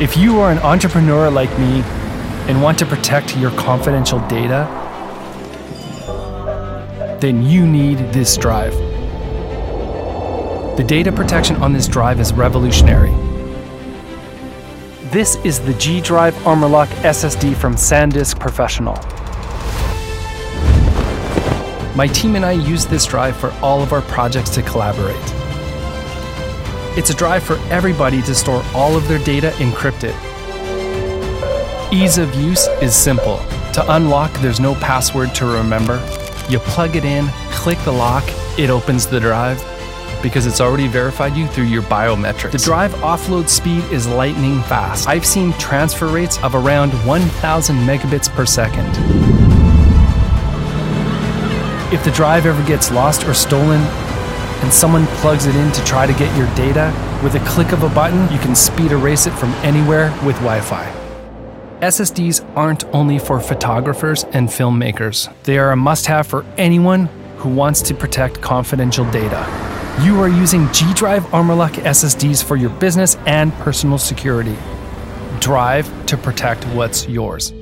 If you are an entrepreneur like me and want to protect your confidential data, then you need this drive. The data protection on this drive is revolutionary. This is the G Drive ArmorLock SSD from SanDisk Professional. My team and I use this drive for all of our projects to collaborate. It's a drive for everybody to store all of their data encrypted. Ease of use is simple. To unlock, there's no password to remember. You plug it in, click the lock, it opens the drive because it's already verified you through your biometrics. The drive offload speed is lightning fast. I've seen transfer rates of around 1000 megabits per second. If the drive ever gets lost or stolen, and someone plugs it in to try to get your data, with a click of a button, you can speed erase it from anywhere with Wi Fi. SSDs aren't only for photographers and filmmakers, they are a must have for anyone who wants to protect confidential data. You are using G Drive ArmorLock SSDs for your business and personal security. Drive to protect what's yours.